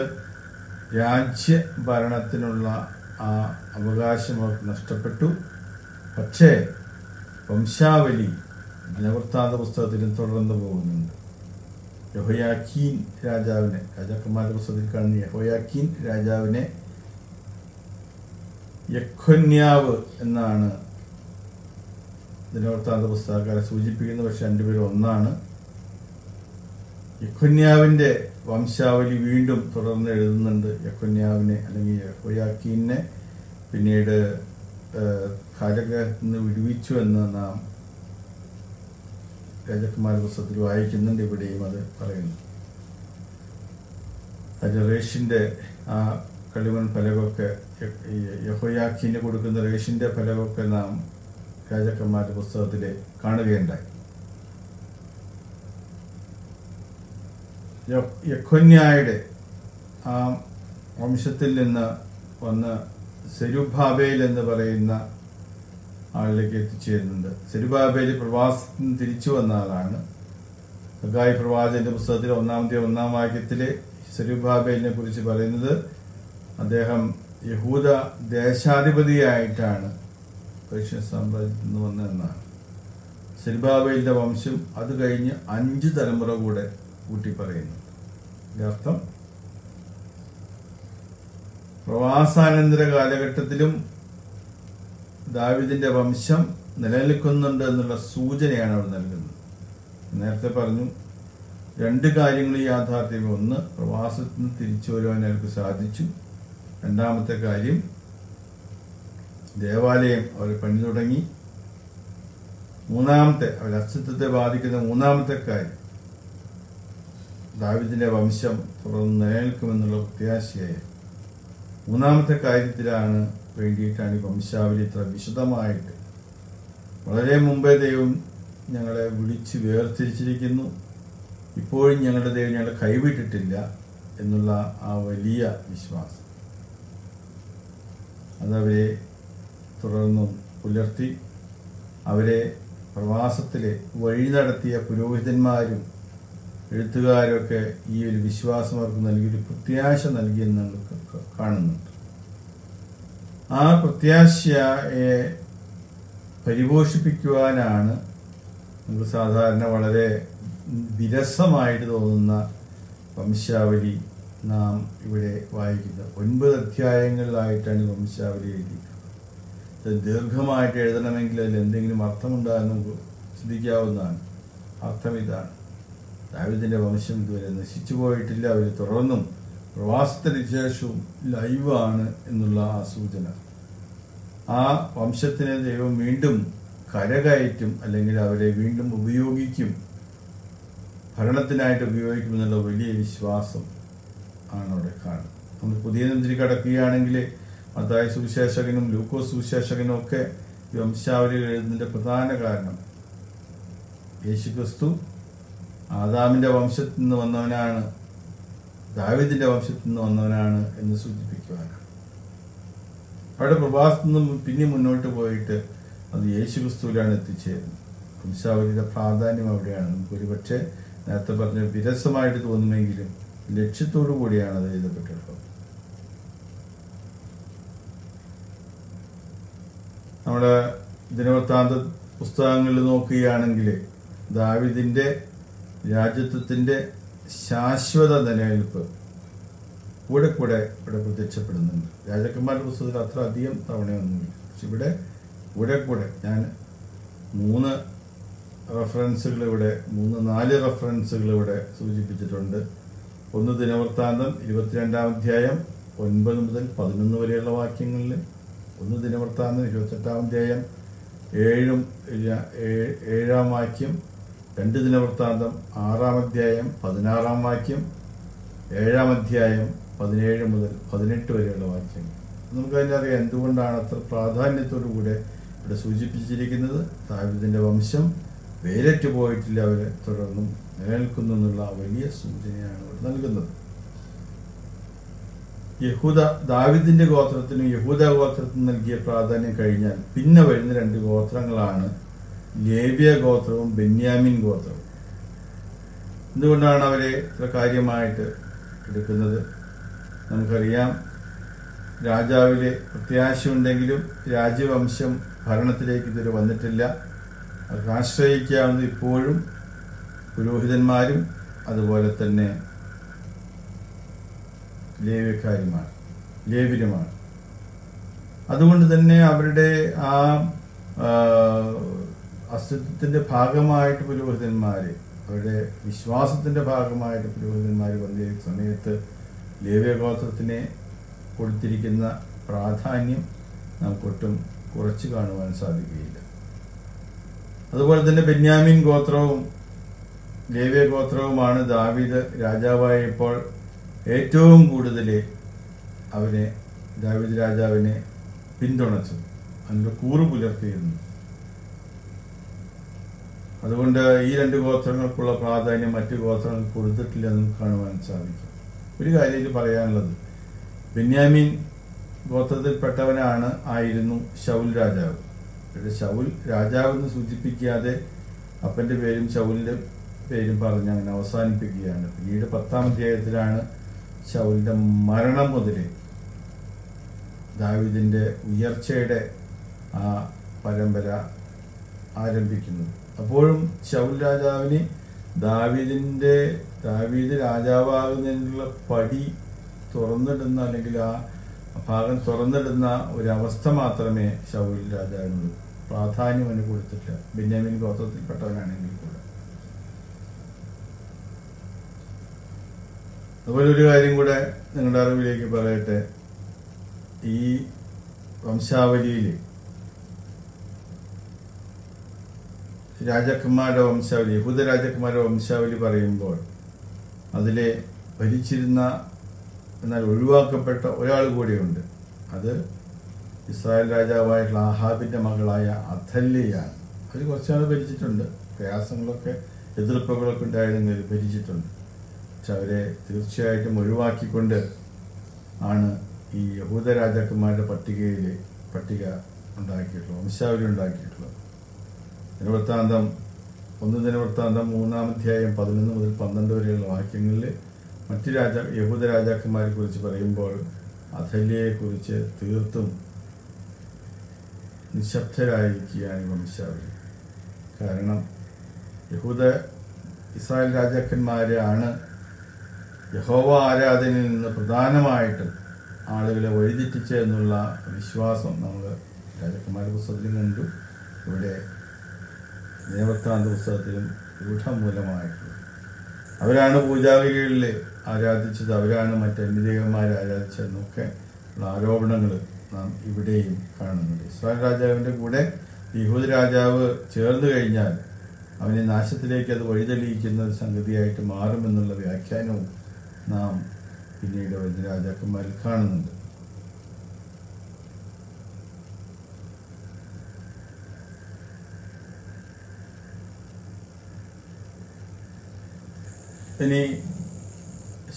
രാജ്യ ഭരണത്തിനുള്ള ആ അവകാശം അവർക്ക് നഷ്ടപ്പെട്ടു. പക്ഷേ വംശാവലി ദിനവൃത്താന്ത പുസ്തകത്തിലും തുടർന്നു പോകുന്നുണ്ട്. യഹോയാക്കീൻ രാജാവിനെ രാജാക്കന്മാരുടെ പുസ്തകത്തിൽ കാണുന്ന യഹോയാക്കീൻ രാജാവിനെ യഖന്യാവ് എന്നാണ് ദിനവൃത്താന്ത പുസ്തകക്കാരെ സൂചിപ്പിക്കുന്നത്. പക്ഷെ രണ്ടുപേരും ഒന്നാണ്. യഖ്വന്യാവിന്റെ വംശാവലി വീണ്ടും തുടർന്ന് എഴുതുന്നുണ്ട് യക്കുന്യാവിനെ അല്ലെങ്കിൽ യഹോയാക്കീനെ പിന്നീട് കാലഗ്രഹത്തിൽ നിന്ന് വിടുവിച്ചു എന്ന് നാം രാജകുമാര പുസ്തകത്തിൽ വായിക്കുന്നുണ്ട് ഇവിടെയും അത് പറയുന്നു. അതിൽ റേഷിന്റെ ആ കളിമൺ ഫലകൊക്കെ യഹോയാഖീന് കൊടുക്കുന്ന റേഷിന്റെ ഫലകൊക്കെ നാം രാജാക്കന്മാരുടെ പുസ്തകത്തിൽ കാണുകയുണ്ടായി. യഖോന്യായുടെ ആ വംശത്തിൽ നിന്ന് വന്ന് സെരുബാബേൽ എന്ന് പറയുന്ന ആളിലേക്ക് എത്തിച്ചേരുന്നുണ്ട്. സെരുബാബേൽ പ്രവാസത്തിൽ നിന്ന് തിരിച്ചു വന്ന ആളാണ്. ഹഗായി പ്രവാചകന്റെ പുസ്തകത്തിൽ ഒന്നാമത്തെ ഒന്നാം വാക്യത്തിലെ സെരുബാബേലിനെ കുറിച്ച് പറയുന്നത് അദ്ദേഹം യഹൂദ ദേശാധിപതിയായിട്ടാണ് പേർഷ്യൻ സാമ്രാജ്യത്തിൽ നിന്ന് വന്നതെന്നാണ് സെരുബാബേലിന്റെ വംശം അത് കഴിഞ്ഞ് അഞ്ച് തലമുറ കൂടെ കൂട്ടി പറയുന്നു ഇതിന്റെ അർത്ഥം പ്രവാസാനന്തര കാലഘട്ടത്തിലും ദാവിദിന്റെ വംശം നിലനിൽക്കുന്നുണ്ട് എന്നുള്ള സൂചനയാണ് അവർ നൽകുന്നത്. നേരത്തെ പറഞ്ഞു രണ്ട് കാര്യങ്ങൾ യാഥാർത്ഥ്യം ഒന്ന് പ്രവാസത്തിൽ നിന്ന് തിരിച്ചു വരുവാൻ അവർക്ക് സാധിച്ചു. രണ്ടാമത്തെ കാര്യം ദേവാലയം അവർ പണി തുടങ്ങി മൂന്നാമത്തെ അവർ അസ്തിത്വത്തെ ബാധിക്കുന്ന മൂന്നാമത്തെ കാര്യം ദാവിദിന്റെ വംശം തുടർന്ന് നിലനിൽക്കുമെന്നുള്ള പ്രത്യാശയായിരുന്നു മൂന്നാമത്തെ കാര്യത്തിലാണ് വേണ്ടിയിട്ടാണ് ഈ വംശാവലി ഇത്ര വിശദമായിട്ട്. വളരെ മുമ്പേ ദൈവം ഞങ്ങളെ വിളിച്ച് വേർതിരിച്ചിരിക്കുന്നു. ഇപ്പോഴും ഞങ്ങളുടെ ദൈവം ഞങ്ങളെ കൈവിട്ടിട്ടില്ല എന്നുള്ള ആ വലിയ വിശ്വാസം. അതവരെ തുടർന്നും പുലർത്തി അവരെ പ്രവാസത്തിലെ വഴി നടത്തിയ പുരോഹിതന്മാരും എഴുത്തുകാരൊക്കെ ഈ ഒരു വിശ്വാസം അവർക്ക് നൽകിയൊരു പ്രത്യാശ നൽകിയെന്ന് നമ്മൾ കാണുന്നുണ്ട്. ആ പ്രത്യാശയെ പരിപോഷിപ്പിക്കുവാനാണ് നമുക്ക് സാധാരണ വളരെ വിരസമായിട്ട് തോന്നുന്ന വംശാവലി നാം ഇവിടെ വായിക്കുന്നത്. ഒൻപത് അധ്യായങ്ങളിലായിട്ടാണ് വംശാവലി എഴുതിയിട്ടുള്ളത് ദീർഘമായിട്ട് എഴുതണമെങ്കിൽ അതിൽ എന്തെങ്കിലും അർത്ഥമുണ്ടാകുന്ന ചിന്തിക്കാവുന്നതാണ്. അർത്ഥം ഇതാണ്. ദാവിദിന്റെ വംശം ഇതുവരെ നശിച്ചു പോയിട്ടില്ല. അവർ തുടർന്നും പ്രവാസത്തിന് ശേഷവും ലൈവാണ് എന്നുള്ള ആ സൂചന. ആ വംശത്തിനെ ദൈവം വീണ്ടും കരകയറ്റും അല്ലെങ്കിൽ അവരെ വീണ്ടും ഉപയോഗിക്കും. ഭരണത്തിനായിട്ട് ഉപയോഗിക്കും എന്നുള്ള വലിയ വിശ്വാസം ആണ് അവിടെ കാണുന്നത്. നമ്മൾ പുതിയ നന്ദി കടക്കുകയാണെങ്കിൽ മതായ സുവിശേഷകനും ലൂക്കോസ് സുവിശേഷകനും ഒക്കെ ഈ വംശാവലികൾ എഴുതുന്നതിന്റെ പ്രധാന കാരണം യേശുക്രിസ്തു ആദാമിന്റെ വംശത്തിൽ നിന്ന് വന്നവനാണ് ദാവിദിന്റെ വംശത്തിൽ നിന്ന് വന്നവനാണ് എന്ന് സൂചിപ്പിക്കുവാനാണ് അവിടെ പ്രഭാസത്തിൽ നിന്നും പിന്നെ മുന്നോട്ട് പോയിട്ട് അത് യേശു ക്രിസ്തുവിലാണ് എത്തിച്ചേരുന്നത്. വംശാവലിയുടെ പ്രാധാന്യം അവിടെയാണ്. നമുക്ക് ഒരുപക്ഷെ നേരത്തെ പറഞ്ഞ വിരസമായിട്ട് തോന്നുമെങ്കിലും ലക്ഷ്യത്തോടു കൂടിയാണ് അത് എഴുതപ്പെട്ടിട്ടുള്ളത്. നമ്മുടെ ദിനവൃത്താന്ത പുസ്തകങ്ങളിൽ നോക്കുകയാണെങ്കിൽ ദാവിദിന്റെ രാജ്യത്വത്തിന്റെ ശാശ്വത നിലനിൽപ്പ് കൂടെ കൂടെ ഇവിടെ പ്രത്യക്ഷപ്പെടുന്നുണ്ട്. രാജാക്കന്മാരുടെ പുസ്തകത്തിൽ അത്ര അധികം തവണയൊന്നുമില്ല. പക്ഷെ ഇവിടെ കൂടെ കൂടെ ഞാൻ മൂന്ന് റെഫറൻസുകൾ ഇവിടെ മൂന്ന് നാല് റെഫറൻസുകൾ ഇവിടെ സൂചിപ്പിച്ചിട്ടുണ്ട്. ഒന്ന് ദിനവൃത്താന്തം ഇരുപത്തിരണ്ടാം അധ്യായം ഒൻപത് മുതൽ പതിനൊന്ന് വരെയുള്ള വാക്യങ്ങളിൽ. ഒന്ന് ദിനവൃത്താന്തം ഇരുപത്തെട്ടാം അധ്യായം ഏഴും ഏഴാം വാക്യം രണ്ട് ദിനവൃത്താന്തം ആറാം അധ്യായം പതിനാറാം വാക്യം ഏഴാം അധ്യായം പതിനേഴ് മുതൽ പതിനെട്ട് വരെയുള്ള വാക്യങ്ങൾ. നമുക്ക് അതിനറിയാം എന്തുകൊണ്ടാണ് അത്ര പ്രാധാന്യത്തോടു കൂടെ ഇവിടെ സൂചിപ്പിച്ചിരിക്കുന്നത്? ദാവിദിന്റെ വംശം വേരറ്റ് പോയിട്ടില്ല അവരെ തുടർന്നും നിലനിൽക്കുന്നു എന്നുള്ള വലിയ സൂചനയാണ് ഇവിടെ നൽകുന്നത്. യഹൂദ ദാവിദിന്റെ ഗോത്രത്തിനും യഹൂദ ഗോത്രത്തിനും നൽകിയ പ്രാധാന്യം കഴിഞ്ഞാൽ പിന്നെ വരുന്ന രണ്ട് ഗോത്രങ്ങളാണ് ലേബിയ ഗോത്രവും ബെന്യാമിൻ ഗോത്രവും. എന്തുകൊണ്ടാണ് അവരെ ഇത്ര കാര്യമായിട്ട് എടുക്കുന്നത്? നമുക്കറിയാം രാജാവിലെ പ്രത്യാശയുണ്ടെങ്കിലും രാജവംശം ഭരണത്തിലേക്ക് ഇതുവരെ വന്നിട്ടില്ല. അവർക്ക് ആശ്രയിക്കാവുന്നത് ഇപ്പോഴും പുരോഹിതന്മാരും അതുപോലെ തന്നെ ലേവ്യക്കാരുമാണ് ലേവ്യരുമാണ്. അതുകൊണ്ട് തന്നെ അവരുടെ ആ അസ്തിത്വത്തിന്റെ ഭാഗമായിട്ട് പുരോഹിതന്മാര് അവരുടെ വിശ്വാസത്തിന്റെ ഭാഗമായിട്ട് പുരോഹിതന്മാർ വന്ന സമയത്ത് ലേവ്യഗോത്രത്തിനെ കൊടുത്തിരിക്കുന്ന പ്രാധാന്യം നമുക്കൊട്ടും കുറച്ച് കാണുവാൻ സാധിക്കുകയില്ല. അതുപോലെ തന്നെ ബെന്യാമിൻ ഗോത്രവും ലേവ്യ ഗോത്രവുമാണ് ദാവീദ് രാജാവായപ്പോൾ ഏറ്റവും കൂടുതൽ അവനെ ദാവീദ് രാജാവിനെ പിന്തുണച്ചു അതിന്റെ കൂറ് പുലർത്തിയിരുന്നു. അതുകൊണ്ട് ഈ രണ്ട് ഗോത്രങ്ങൾക്കുള്ള പ്രാധാന്യം മറ്റ് ഗോത്രങ്ങൾക്ക് കൊടുത്തിട്ടില്ലെന്ന് കാണുവാൻ സാധിക്കും. ഒരു കാര്യം പറയാനുള്ളത്. ബെന്യാമിൻ ഗോത്രത്തിൽപ്പെട്ടവനാണ് ആയിരുന്നു ഷൗൽ രാജാവ്. പക്ഷേ ഷൗൽ രാജാവ് എന്ന് സൂചിപ്പിക്കാതെ അപ്പന്റെ പേരും ഷൗലിന്റെ പേരും പറഞ്ഞ് അങ്ങനെ അവസാനിപ്പിക്കുകയാണ്. പിന്നീട് പത്താം അധ്യായത്തിലാണ് ഷൗലിന്റെ മരണം മുതൽ ദാവിദിന്റെ ഉയർച്ചയുടെ ആ പരമ്പര ആരംഭിക്കുന്നത്. അപ്പോഴും ശൗൽ രാജാവിന് ദാവീദിന്റെ ദാവീദ് രാജാവാകുന്നതിനുള്ള പടി തുറന്നിടുന്ന അല്ലെങ്കിൽ ആ ഭാഗം തുറന്നിടുന്ന ഒരവസ്ഥ മാത്രമേ ശൗൽ രാജാവിനുള്ളൂ. പ്രാധാന്യം അവന് കൊടുത്തില്ല ബെന്യാമിൻ ഗോത്രത്തിൽപ്പെട്ടവനാണെങ്കിൽ കൂടെ. അതുപോലെ ഒരു കാര്യം കൂടെ നിങ്ങളുടെ അറിവിലേക്ക് പറയട്ടെ. ഈ വംശാവലിയിൽ രാജാക്കന്മാരുടെ വംശാവലി യഹൂദ രാജാക്കന്മാരുടെ വംശാവലി പറയുമ്പോൾ അതിലെ ഭരിച്ചിരുന്ന എന്നാൽ ഒഴിവാക്കപ്പെട്ട ഒരാൾ കൂടിയുണ്ട്. അത് ഇസ്രായേൽ രാജാവായിട്ടുള്ള ആഹാബിന്റെ മകളായ അഥല്യയാണ് അത് കുറച്ചാൾ ഭരിച്ചിട്ടുണ്ട്. പ്രയാസങ്ങളൊക്കെ എതിർപ്പുകളൊക്കെ ഉണ്ടായിരുന്നെങ്കിൽ ഭരിച്ചിട്ടുണ്ട്. പക്ഷെ അവരെ തീർച്ചയായിട്ടും ഒഴിവാക്കിക്കൊണ്ട് ആണ് ഈ യഹൂദ രാജാക്കന്മാരുടെ പട്ടികയിൽ പട്ടിക ഉണ്ടാക്കിയിട്ടുള്ളത് വംശാവലി ഉണ്ടാക്കിയിട്ടുള്ളത്. ദിനവൃത്താന്തം ഒന്ന് ദിനവൃത്താന്തം മൂന്നാം അധ്യായം പതിനൊന്ന് മുതൽ പന്ത്രണ്ട് വരെയുള്ള വാക്യങ്ങളിൽ മറ്റു രാജ യഹൂദ രാജാക്കന്മാരെ കുറിച്ച് പറയുമ്പോൾ അഥല്യയെക്കുറിച്ച് തീർത്തും നിശബ്ദരായിരിക്കുകയാണ് വംശാവർ കാരണം യഹൂദ ഇസ്രായേൽ രാജാക്കന്മാരാണ് യഹോവ ആരാധനയിൽ നിന്ന് പ്രധാനമായിട്ടും ആളുകളെ വഴിതെറ്റിച്ച് എന്നുള്ള വിശ്വാസം നമ്മൾ രാജാക്കന്മാരുടെ പുസ്തകത്തിൽ കണ്ടു. ഇവിടെ നിയമവൃത്താന്ത പുസ്തകത്തിലും രൂഢമൂലമായിട്ടുള്ളത് അവരാണ് പൂജാഗിരികളിൽ ആരാധിച്ചത്. അവരാണ് മറ്റ് അന്യദേവന്മാരെ ആരാധിച്ചതെന്നൊക്കെ ഉള്ള ആരോപണങ്ങൾ നാം ഇവിടെയും കാണുന്നുണ്ട്. ഇസ്രായേൽ രാജാവിന്റെ കൂടെ യഹൂദ രാജാവ് ചേർന്ന് കഴിഞ്ഞാൽ അവനെ നാശത്തിലേക്ക് അത് വഴിതെളിയിക്കുന്ന ഒരു സംഗതിയായിട്ട് മാറുമെന്നുള്ള വ്യാഖ്യാനവും നാം പിന്നീട് വരുന്ന രാജാക്കന്മാരിൽ കാണുന്നുണ്ട്. ഇനി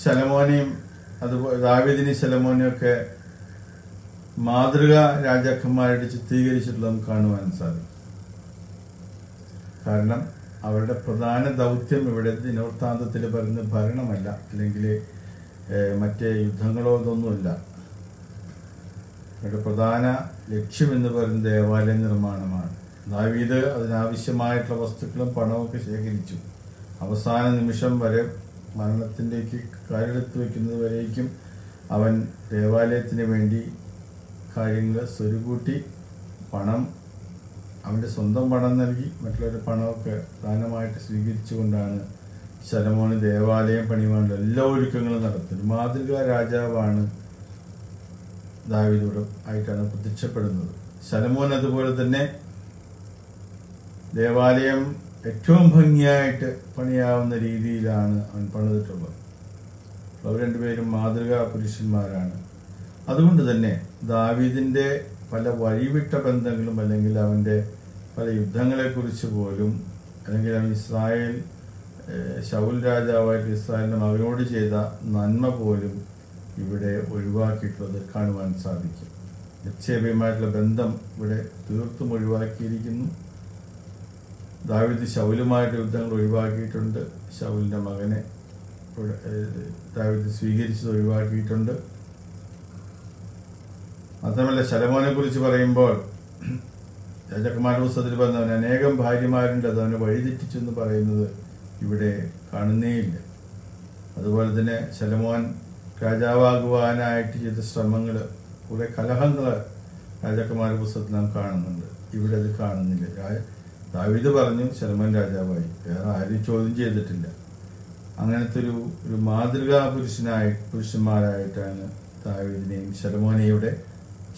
ശലമോനെയും അതുപോലെ ദാവീദിനെയും ശലമോനെയൊക്കെ മാതൃക രാജാക്കന്മാരുടെ ചിത്രീകരിച്ചിട്ടുള്ളത് നമുക്ക് കാണുവാൻ സാധിക്കും. കാരണം അവരുടെ പ്രധാന ദൗത്യം ഇവിടെ ദിനവൃത്താന്തത്തിൽ വരുന്ന ഭരണമല്ല അല്ലെങ്കിൽ മറ്റേ യുദ്ധങ്ങളോ ഇതൊന്നുമില്ല. അവരുടെ പ്രധാന ലക്ഷ്യം എന്ന് പറയുന്നത് ദേവാലയ നിർമ്മാണമാണ്. ദാവീദ് അതിനാവശ്യമായിട്ടുള്ള വസ്തുക്കളും പണമൊക്കെ ശേഖരിച്ചു. അവസാന നിമിഷം വരെ മരണത്തിലേക്ക് കാലെടുത്ത് വയ്ക്കുന്നത് വരേക്കും അവൻ ദേവാലയത്തിന് വേണ്ടി കാര്യങ്ങൾ സ്വരുകൂട്ടി പണം അവന്റെ സ്വന്തം പണം നൽകി മറ്റുള്ളവരുടെ പണമൊക്കെ ദാനമായിട്ട് സ്വീകരിച്ചുകൊണ്ടാണ് ശലമോന് ദേവാലയം പണിയുവാനുള്ള എല്ലാ ഒരുക്കങ്ങളും നടത്തുന്നത്. മാതൃകാ രാജാവാണ് ദാവീദ് ഇവിടെ ആയിട്ടാണ് പ്രത്യക്ഷപ്പെടുന്നത്. ശലമോൻ അതുപോലെ തന്നെ ദേവാലയം ഏറ്റവും ഭംഗിയായിട്ട് പണിയാവുന്ന രീതിയിലാണ് അവൻ പണിതിട്ടുള്ളത്. അവർ രണ്ടുപേരും മാതൃകാ പുരുഷന്മാരാണ്. അതുകൊണ്ട് തന്നെ ദാവീദിന്റെ പല വഴിവിട്ട ബന്ധങ്ങളും അല്ലെങ്കിൽ അവന്റെ പല യുദ്ധങ്ങളെക്കുറിച്ച് പോലും അല്ലെങ്കിൽ അവൻ ഇസ്രായേൽ ശൗൽ രാജാവായിട്ട് ഇസ്രായേലിന്റെ മകനോട് ചെയ്ത നന്മ പോലും ഇവിടെ ഒഴിവാക്കിയിട്ടുള്ളത് കാണുവാൻ സാധിക്കും. നിക്ഷേപയുമായിട്ടുള്ള ബന്ധം ഇവിടെ തീർത്തും ഒഴിവാക്കിയിരിക്കുന്നു. ദാവീദ് ശൗലുമായിട്ട് യുദ്ധങ്ങൾ ഒഴിവാക്കിയിട്ടുണ്ട്. ശൗലിന്റെ മകനെ ദാവിദ് സ്വീകരിച്ചത് ഒഴിവാക്കിയിട്ടുണ്ട്. മാത്രമല്ല ശലമോനെ കുറിച്ച് പറയുമ്പോൾ രാജകുമാര പുസ്തകത്തിൽ പറഞ്ഞവൻ അനേകം ഭാര്യമാരുണ്ട് അത് അവനെ വഴിതെറ്റിച്ചു എന്ന് പറയുന്നത് ഇവിടെ കാണുന്നേയില്ല. അതുപോലെ തന്നെ ശലമോൻ രാജാവാകുവാനായിട്ട് ചെയ്ത ശ്രമങ്ങൾ കുറെ കലഹങ്ങൾ രാജകുമാര പുസ്തകത്തിൽ നാം കാണുന്നുണ്ട്. ഇവിടെ അത് കാണുന്നില്ല. ദാവീദ് പറഞ്ഞു ശലമൻ രാജാവായി വേറെ ആരും ചോദ്യം ചെയ്തിട്ടില്ല. അങ്ങനത്തെ ഒരു ഒരു മാതൃകാ പുരുഷനായി പുരുഷന്മാരായിട്ടാണ് ദാവീദിനെയും ശലമോനെയുടെ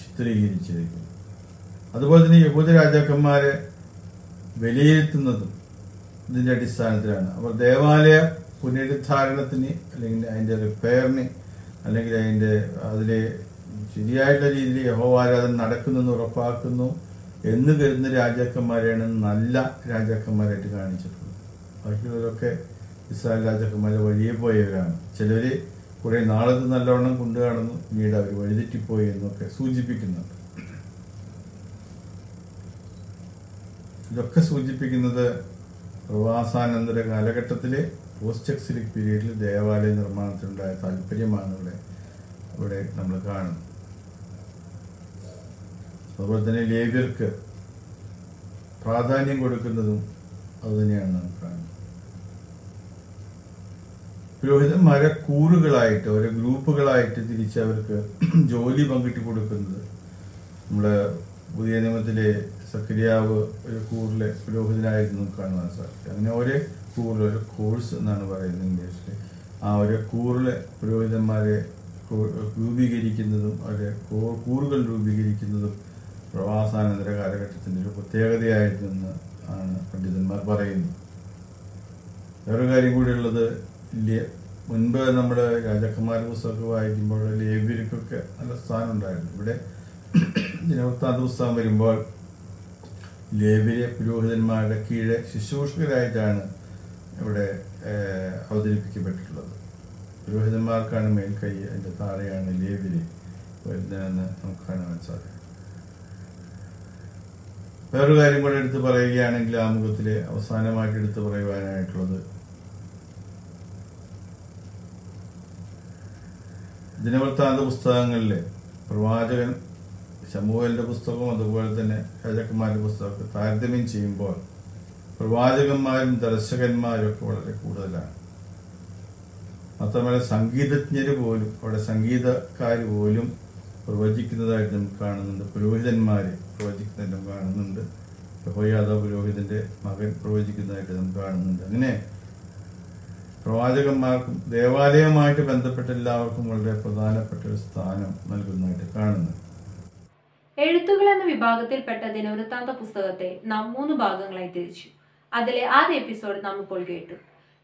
ചിത്രീകരിച്ചിരിക്കുന്നത്. അതുപോലെ തന്നെ യഹൂദ രാജാക്കന്മാരെ വിലയിരുത്തുന്നതും ഇതിന്റെ അടിസ്ഥാനത്തിലാണ്. അവർ ദേവാലയ പുനരുദ്ധാരണത്തിന് അല്ലെങ്കിൽ അതിന്റെ റിപ്പയറിന് അല്ലെങ്കിൽ അതിന്റെ അതിലെ ശരിയായിട്ടുള്ള രീതിയിൽ യഹോവാരാധന നടക്കുന്നെന്ന് ഉറപ്പാക്കുന്നു. എന്ന് കരുതുന്ന രാജാക്കന്മാരെയാണ് നല്ല രാജാക്കന്മാരായിട്ട് കാണിച്ചിട്ടുള്ളത്. ബാക്കിയുള്ളവരൊക്കെ ഇസ്രായേൽ രാജാക്കന്മാരെ വഴിയെ പോയവരാണ്. ചിലര് കുറെ നാളത് നല്ലവണ്ണം കൊണ്ടു കാണുന്നു പിന്നീട് അവർ വഴിതെറ്റിപ്പോയി എന്നൊക്കെ സൂചിപ്പിക്കുന്നുണ്ട്. ഇതൊക്കെ സൂചിപ്പിക്കുന്നത് പ്രവാസാനന്തര കാലഘട്ടത്തിലെ പോസ്റ്റ് എക്സിലിക് പീരീഡിൽ ദേവാലയ നിർമ്മാണത്തിനുണ്ടായ താല്പര്യമാണ് ഇവിടെ ഇവിടെ നമ്മൾ കാണുന്നത്. അതുപോലെ തന്നെ ലേവ്യർക്ക് പ്രാധാന്യം കൊടുക്കുന്നതും അതുതന്നെയാണ് നാം കാണുന്നത് പുരോഹിതന്മാരെ കൂറുകളായിട്ട് ഓരോ ഗ്രൂപ്പുകളായിട്ട് തിരിച്ച് അവർക്ക് ജോലി പങ്കിട്ട് കൊടുക്കുന്നത് നമ്മുടെ പുതിയ നിയമത്തിലെ സക്രിയാവ് ഒരു കൂറിലെ പുരോഹിതനായിരുന്നു നമുക്ക് കാണുവാൻ സാധിക്കും അങ്ങനെ ഒരേ കൂറിൽ ഒരു കോഴ്സ് എന്നാണ് പറയുന്നത് ഇംഗ്ലീഷിൽ ആ ഒരു കൂറിലെ പുരോഹിതന്മാരെ രൂപീകരിക്കുന്നതും അവരെ കൂറുകൾ രൂപീകരിക്കുന്നതും പ്രവാസാനന്തര കാലഘട്ടത്തിന്റെ ഒരു പ്രത്യേകതയായിരുന്നു ആണ് പണ്ഡിതന്മാർ പറയുന്നത്. വേറൊരു കാര്യം കൂടി ഉള്ളത് മുൻപ് നമ്മുടെ രാജാക്കന്മാർ പുസ്തകമൊക്കെ വായിക്കുമ്പോൾ ലേവ്യർക്കൊക്കെ നല്ല സ്ഥാനം ഉണ്ടായിരുന്നു ഇവിടെ ദിനവൃത്താന്ത പുസ്തകം വരുമ്പോൾ ലേവ്യരെ പുരോഹിതന്മാരുടെ കീഴെ ശുശ്രൂഷകരായിട്ടാണ് ഇവിടെ അവതരിപ്പിക്കപ്പെട്ടിട്ടുള്ളത്. പുരോഹിതന്മാർക്കാണ് മേൽക്കൈ അതിന്റെ താഴെയാണ് ലേവ്യര് വരുന്നതെന്ന് നമുക്ക് കാണാൻ സാധിക്കും. വേറൊരു കാര്യം കൂടെ എടുത്ത് പറയുകയാണെങ്കിൽ ആമുഖത്തിലെ അവസാനമായിട്ട് എടുത്തു പറയുവാനായിട്ടുള്ളത്. ദിനവൃത്താന്ത പുസ്തകങ്ങളിലെ പ്രവാചകൻ ശമൂഹലിന്റെ പുസ്തകവും അതുപോലെ തന്നെ രാജാക്കന്മാരുടെ പുസ്തകമൊക്കെ താരതമ്യം ചെയ്യുമ്പോൾ പ്രവാചകന്മാരും ദർശകന്മാരും ഒക്കെ വളരെ കൂടുതലാണ്. മാത്രമല്ല സംഗീതജ്ഞർ പോലും അവിടെ സംഗീതക്കാർ പോലും പ്രവചിക്കുന്നതായിട്ട് നമുക്ക് കാണുന്നുണ്ട്. പുരോഹിതന്മാര് പ്രവചിക്കുന്നതായിട്ട് നമുക്ക് കാണുന്നുണ്ട്. യഹോയാദ പുരോഹിതന്റെ മകൻ പ്രവചിക്കുന്നതായിട്ട് നമുക്ക് കാണുന്നുണ്ട്. അങ്ങനെ പ്രവാചകന്മാർക്കും ദേവാലയവുമായിട്ട് ബന്ധപ്പെട്ട എല്ലാവർക്കും വളരെ പ്രധാനപ്പെട്ട ഒരു സ്ഥാനം നൽകുന്നതായിട്ട് കാണുന്നു. എഴുത്തുകൾ എന്ന വിഭാഗത്തിൽപ്പെട്ട ദിനവൃത്താന്ത പുസ്തകത്തെ നാം മൂന്ന് ഭാഗങ്ങളായി തിരിച്ചു. അതിലെ ആദ്യ എപ്പിസോഡ് നാം ഇപ്പോൾ കേട്ടു.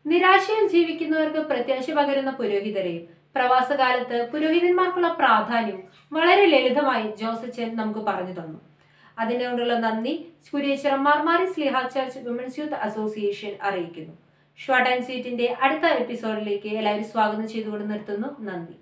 നിരാശയിൽ ജീവിക്കുന്നവർക്ക് പ്രത്യാശ പകരുന്ന പുരോഹിതരെയും പ്രവാസകാലത്ത് പുരോഹിതന്മാർക്കുള്ള പ്രാധാന്യം വളരെ ലളിതമായി ജോസച്ചൻ നമുക്ക് പറഞ്ഞു തന്നു. അതിനോടുള്ള നന്ദി. കുരിയച്ചിറം Mar Mari Sliha church women's youth association അറിയിക്കുന്നു. ഷോർട്ട് ആൻഡ് സ്വീറ്റിന്റെ അടുത്ത എപ്പിസോഡിലേക്ക് എല്ലാവരും സ്വാഗതം ചെയ്തുകൊണ്ട് നിർത്തുന്നു. നന്ദി.